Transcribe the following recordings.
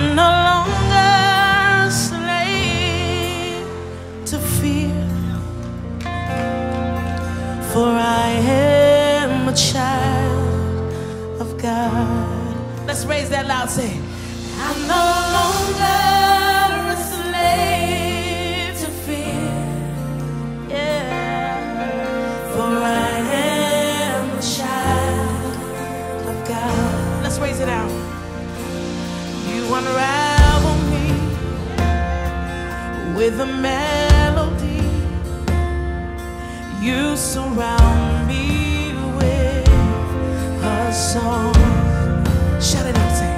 I'm no longer a slave to fear, for I am a child of God. Let's raise that loud, say, I'm no longer with a melody. You surround me with a song. Shout it out, say.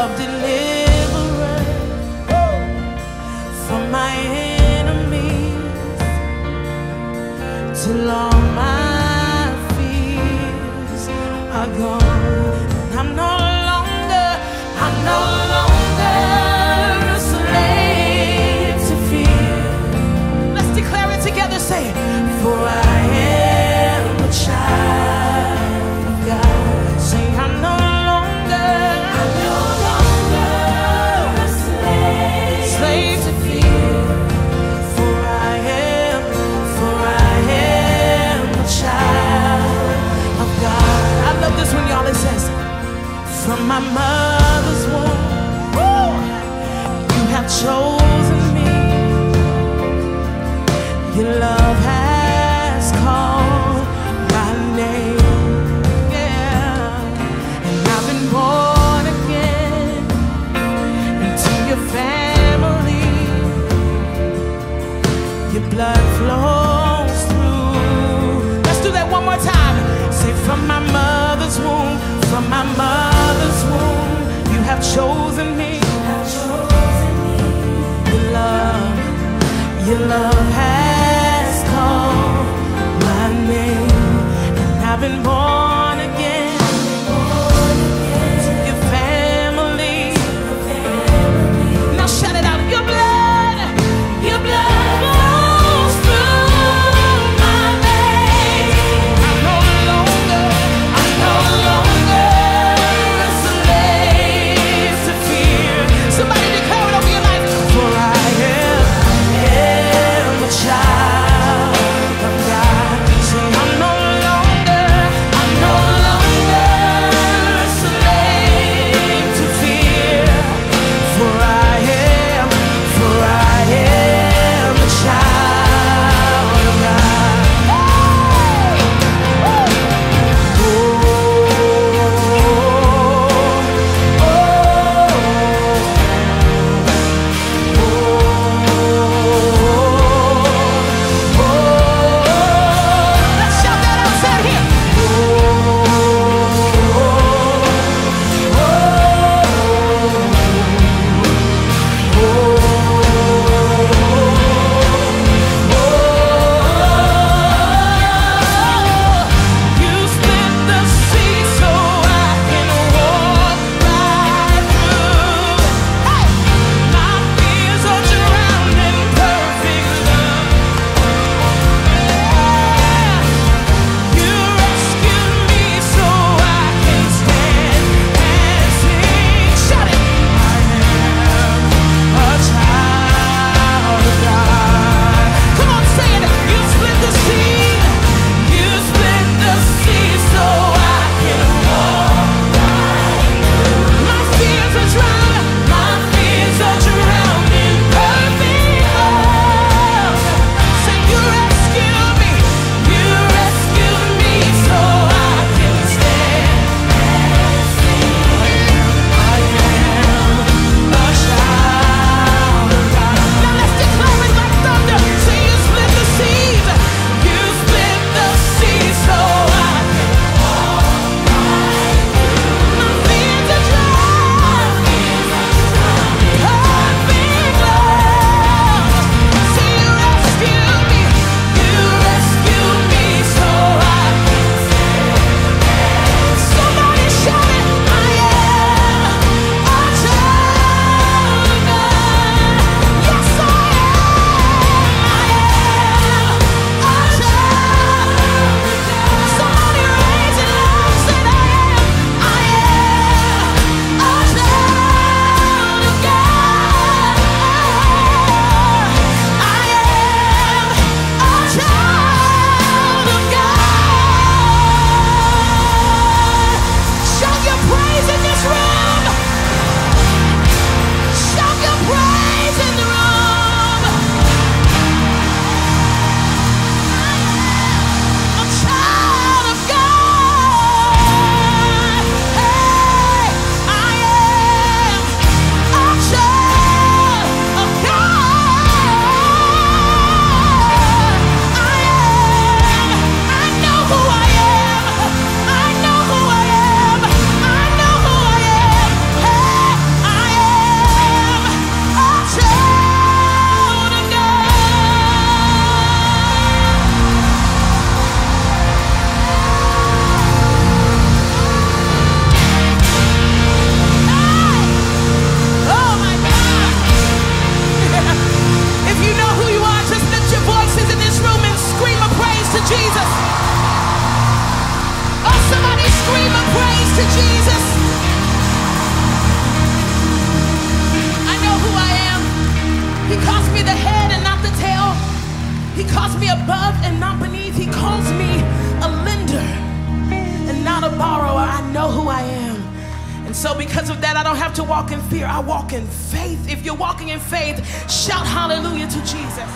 Of deliverance from my enemies till all my fears are gone. I'm no longer, I'm no longer my mother's womb, you have chosen me. Your love has called my name, yeah, and I've been born again into your family. Your blood flows through. Let's do that one more time. Say, from my mother's womb, from my mother's womb, you have chosen me. Your love, your love has called my name, and I've been born above and not beneath. He calls me a lender and not a borrower. I know who I am. And so, because of that, I don't have to walk in fear. I walk in faith. If you're walking in faith, shout hallelujah to Jesus.